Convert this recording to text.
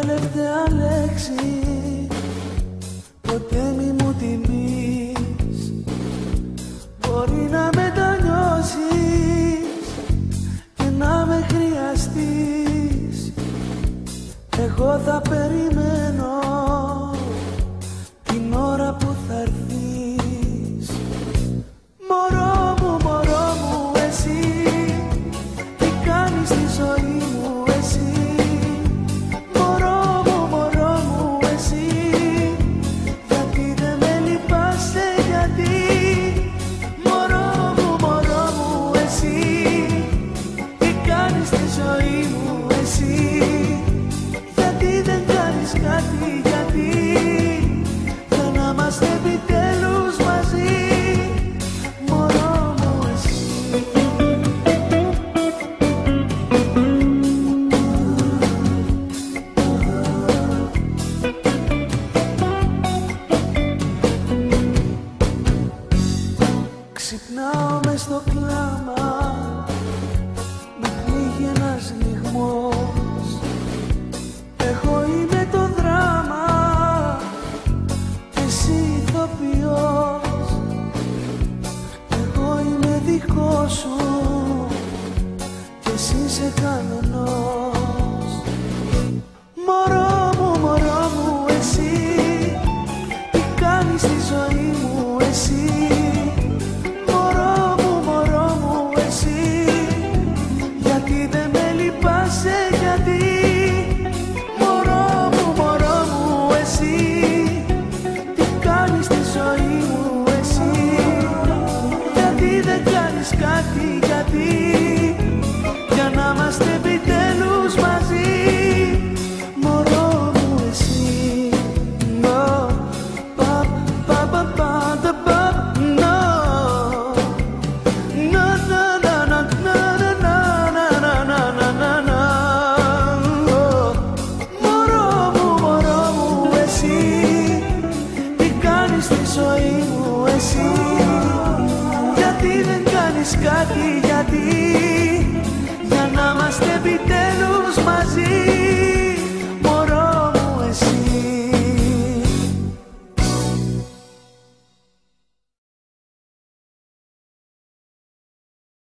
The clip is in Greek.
τελευταία λέξη ποτέ μη μου τιμείς. Μπορεί να μετανιώσεις και να με χρειαστείς. Εγώ θα περιμένω Ξυπνάω μες στο κλάμα. Με πνίγει ένας λιγμός. Εγώ είμαι το δράμα. Και εσύ ηθοποιός. Εγώ είμαι δικό σου. Και εσύ σε κανονός κάτι γιατί. Για να είμαστε επιτέλους κάνεις κάτι γιατί